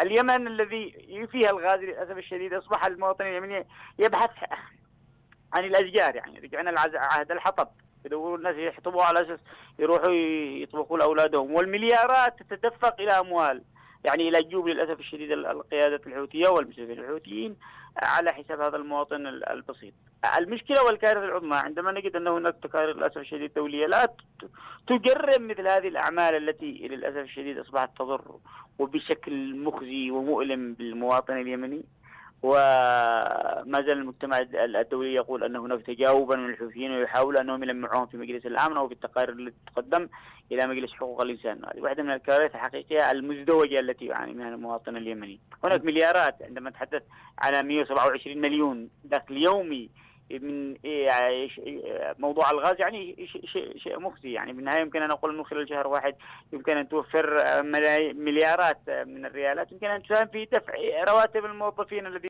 اليمن الذي فيها الغاز للأسف الشديد أصبح المواطن اليمني يبحث عن الأشجار يعني رجعنا لعهد الحطب. يدوروا الناس يحطبوا على أساس يروحوا يطبخوا لأولادهم. والمليارات تتدفق إلى أموال. يعني جيوب للأسف الشديد القيادة الحوثية والمسلمين الحوثيين على حساب هذا المواطن البسيط. المشكلة والكارثة العظمى عندما نجد أن هناك تقارير للأسف الشديد دولية لا تجرم مثل هذه الأعمال التي للأسف الشديد أصبحت تضر وبشكل مخزي ومؤلم بالمواطن اليمني وما زال المجتمع الدولي يقول أن هناك تجاوبا من الحوثيين ويحاولوا أنهم يلمعوهم في مجلس الأمن أو في التقارير التي تقدم إلى مجلس حقوق الإنسان، هذه واحدة من الكوارث الحقيقية المزدوجة التي يعاني منها المواطن اليمني، هناك مليارات عندما نتحدث على 127 مليون دخل يومي من إيه، موضوع الغاز يعني شيء شيء مخزي. يعني بالنهايه يمكن أن أقول أنه خلال شهر واحد يمكن أن توفر مليارات من الريالات. يمكن أن تساهم في دفع رواتب الموظفين الذين